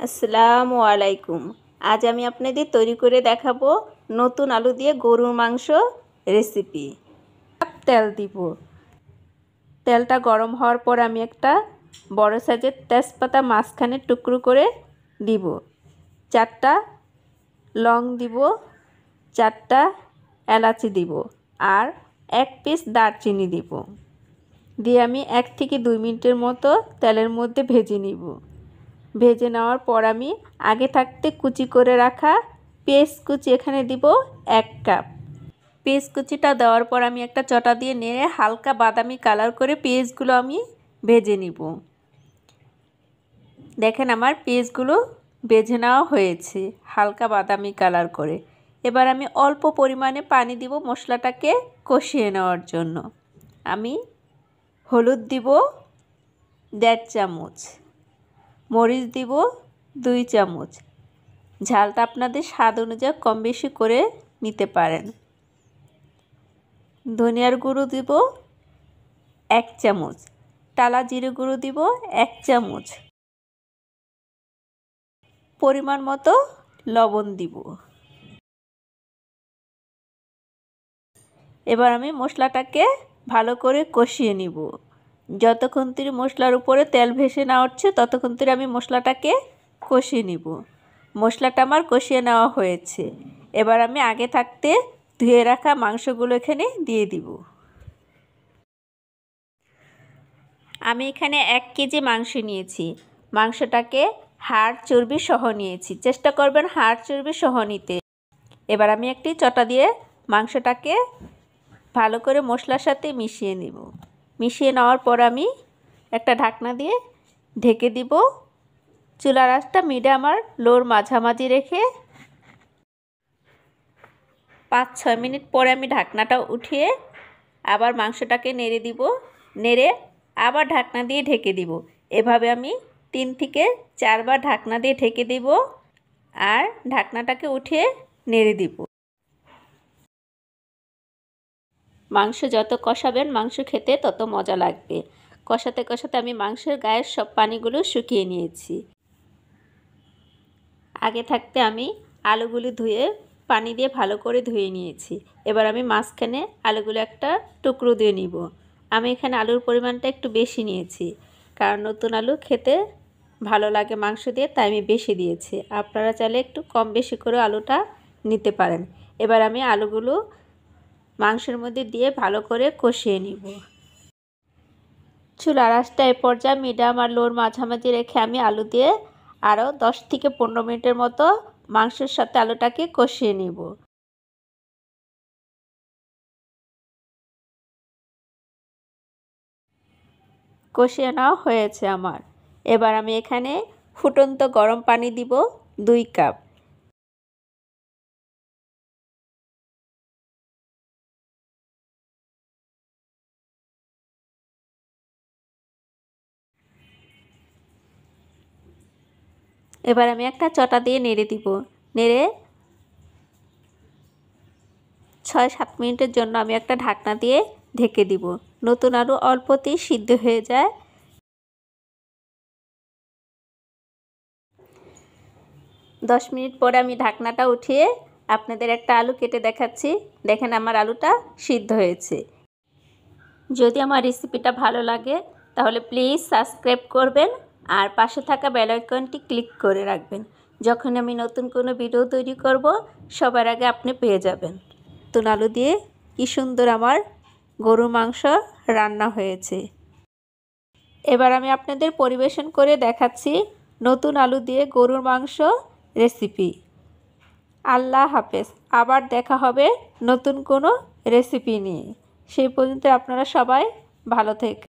আসসালামু আলাইকুম। আজ আমি আপনাদের তৈরি করে দেখাবো নতুন আলু দিয়ে গরুর মাংস রেসিপি। তেল দিব। তেলটা গরম হওয়ার পর আমি একটা বড় সাইজের তেজপাতা মাঝখানে টুকরো করে দিব। চারটা লং দিব, চারটা এলাচি দিব আর এক পিস দারচিনি দিব। দিয়ে আমি এক থেকে দুই মিনিটের মতো তেলের মধ্যে ভেজে নিব। ভেজে নেওয়ার পর আমি আগে থাকতে কুচি করে রাখা পেস্ট কুচি এখানে দিব এক কাপ। পেস্ট কুচিটা দেওয়ার পর আমি একটা চটা দিয়ে নেড়ে হালকা বাদামি কালার করে পেঁয়াজগুলো আমি ভেজে নিব। দেখেন আমার পেঁয়াজগুলো ভেজে নেওয়া হয়েছে হালকা বাদামি কালার করে। এবার আমি অল্প পরিমাণে পানি দিব মশলাটাকে কষিয়ে নেওয়ার জন্য। আমি হলুদ দিব দেড় চামচ। মরিচ দিব দুই চামচ। ঝালটা আপনাদের স্বাদ অনুযায়ী কম বেশি করে নিতে পারেন। ধনিয়ার গুঁড়ো দিব এক চামচ। টালা জিরে গুঁড়ো দিব এক চামচ। পরিমাণ মতো লবণ দিব। এবার আমি মশলাটাকে ভালো করে কষিয়ে নিব। যতক্ষণ তিনি মশলার উপরে তেল ভেসে না উঠছে, ততক্ষণ তিনি আমি মশলাটাকে কষিয়ে নিব। মশলাটা আমার কষিয়ে নেওয়া হয়েছে। এবার আমি আগে থাকতে ধুয়ে রাখা মাংসগুলো এখানে দিয়ে দিব। আমি এখানে এক কেজি মাংস নিয়েছি। মাংসটাকে হাড় চর্বি সহ নিয়েছি। চেষ্টা করবেন হাড় চর্বি সহ নিতে। এবার আমি একটি চটা দিয়ে মাংসটাকে ভালো করে মশলার সাথে মিশিয়ে নিব। মিশিয়ে নেওয়ার পর আমি একটা ঢাকনা দিয়ে ঢেকে দিব। চুলার আঁচটা মিডিয়াম আর লোর মাঝামাঝি রেখে পাঁচ, ছয় মিনিট পরে আমি ঢাকনাটা উঠিয়ে আবার মাংসটাকে নেড়ে দিব। নেড়ে আবার ঢাকনা দিয়ে ঢেকে দিব। এভাবে আমি তিন থেকে চারবার ঢাকনা দিয়ে ঢেকে দিব আর ঢাকনাটাকে উঠিয়ে নেড়ে দিব। মাংস যত কষাবেন মাংস খেতে তত মজা লাগবে। কষাতে কষাতে আমি মাংসের গায়ের সব পানিগুলো শুকিয়ে নিয়েছি। আগে থাকতে আমি আলুগুলি ধুয়ে পানি দিয়ে ভালো করে ধুয়ে নিয়েছি। এবার আমি মাঝখানে আলুগুলো একটা টুকরো দিয়ে নিব। আমি এখানে আলুর পরিমাণটা একটু বেশি নিয়েছি, কারণ নতুন আলু খেতে ভালো লাগে মাংস দিয়ে, তাই আমি বেশি দিয়েছি। আপনারা চাইলে একটু কম বেশি করে আলুটা নিতে পারেন। এবার আমি আলুগুলো মাংসের মধ্যে দিয়ে ভালো করে কষিয়ে নিব। চুলার আঁচটা এ পর্যায়ে মিডিয়াম আর লোর মাঝামাঝি রেখে আমি আলু দিয়ে আরও দশ থেকে পনেরো মিনিটের মতো মাংসের সাথে আলুটাকে কষিয়ে নিব। কষিয়ে নেওয়া হয়েছে আমার। এবার আমি এখানে ফুটন্ত গরম পানি দিব দুই কাপ। এবার আমি একটা চটা দিয়ে নেড়ে দিব। নেড়ে ছয় সাত মিনিটের জন্য আমি একটা ঢাকনা দিয়ে ঢেকে দিব। নতুন আলু অল্পতেই সিদ্ধ হয়ে যায়। দশ মিনিট পরে আমি ঢাকনাটা উঠিয়ে আপনাদের একটা আলু কেটে দেখাচ্ছি। দেখেন আমার আলুটা সিদ্ধ হয়েছে। যদি আমার রেসিপিটা ভালো লাগে, তাহলে প্লিজ সাবস্ক্রাইব করবেন। আর পাশে থাকা বেল আইকনটি ক্লিক করে রাখবেন। যখন আমি নতুন কোনো ভিডিও তৈরি করব, সবার আগে আপনি পেয়ে যাবেন। নতুন আলু দিয়ে কি সুন্দর আমার গরু মাংস রান্না হয়েছে। এবার আমি আপনাদের পরিবেশন করে দেখাচ্ছি নতুন আলু দিয়ে গরুর মাংস রেসিপি আল্লাহ হাফেজ। আবার দেখা হবে নতুন কোনো রেসিপি নিয়ে। সেই পর্যন্ত আপনারা সবাই ভালো থেকে